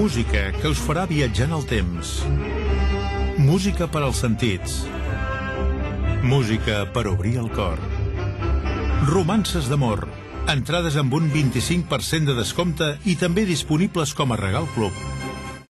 Música que us farà viatjar en el temps. Música per als sentits. Música per obrir el cor. Romances d'amor. Entrades amb un 25% de descompte i també disponibles com a regal club.